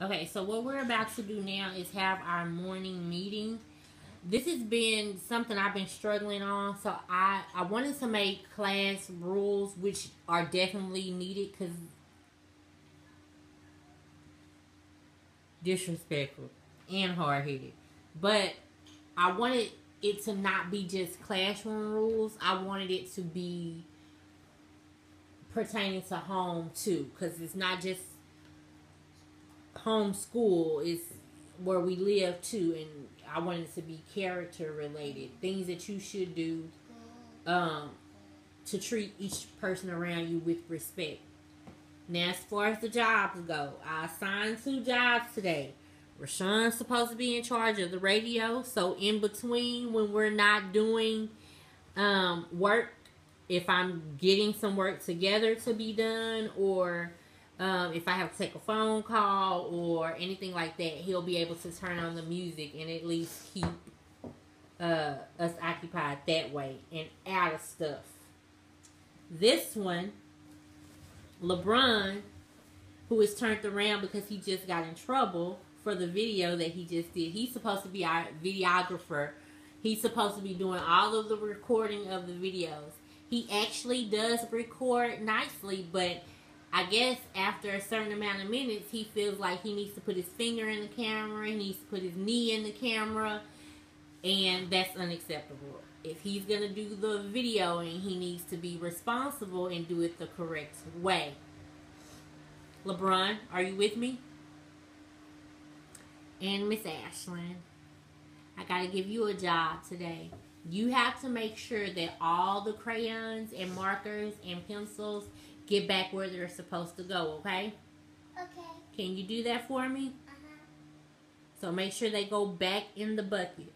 Okay, so what we're about to do now is have our morning meeting. This has been something I've been struggling on, so I I wanted to make class rules, which are definitely needed because disrespectful and hard headed. But I wanted it to not be just classroom rules. I wanted it to be pertaining to home too, because it's not just home school is where we live too and I wanted it to be character related things that you should do um, to treat each person around you with respect. Now as far as the jobs go I assigned two jobs today. Rashawn's supposed to be in charge of the radio so in between when we're not doing um, work if I'm getting some work together to be done or um, if I have to take a phone call or anything like that, he'll be able to turn on the music and at least keep uh, us occupied that way and out of stuff. This one, LeBron, who is turned around because he just got in trouble for the video that he just did. He's supposed to be our videographer. He's supposed to be doing all of the recording of the videos. He actually does record nicely, but I guess after a certain amount of minutes, he feels like he needs to put his finger in the camera, he needs to put his knee in the camera, and that's unacceptable. If he's going to do the video and he needs to be responsible and do it the correct way. LeBron, are you with me? And Miss Ashlyn, I got to give you a job today. You have to make sure that all the crayons and markers and pencils get back where they're supposed to go, okay? Okay. Can you do that for me? Uh-huh. So make sure they go back in the bucket.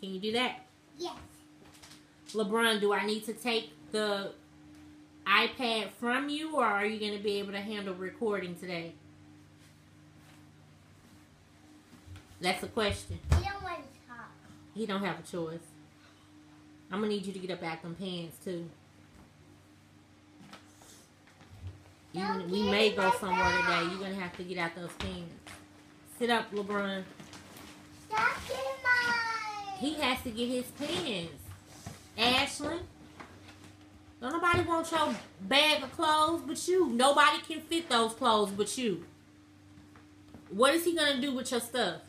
Can you do that? Yes. LeBron, do I need to take the iPad from you or are you going to be able to handle recording today? That's a question. You don't want to talk. He don't have a choice. I'm going to need you to get up out them pants too. Don't we may go somewhere today. You're going to have to get out those pants. Sit up, LeBron. Stop mine. He has to get his pants. Ashlyn. Don't nobody want your bag of clothes but you. Nobody can fit those clothes but you. What is he gonna do with your stuff?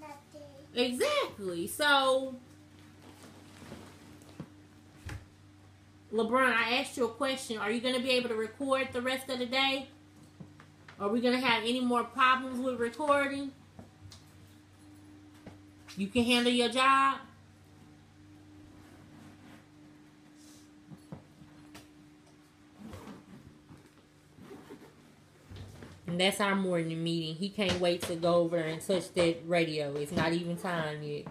Nothing. Exactly. So LeBron, I asked you a question. Are you gonna be able to record the rest of the day? Are we gonna have any more problems with recording? You can handle your job? And that's our morning meeting. He can't wait to go over and touch that radio. It's not even time yet.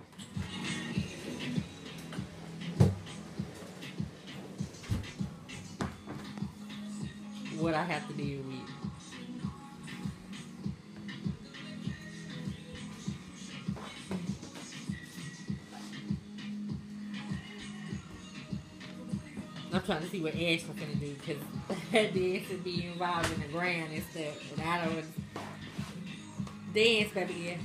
To deal with. I'm trying to see what Ash was gonna do because dance to be involved in the ground and stuff. And I don't dance, baby.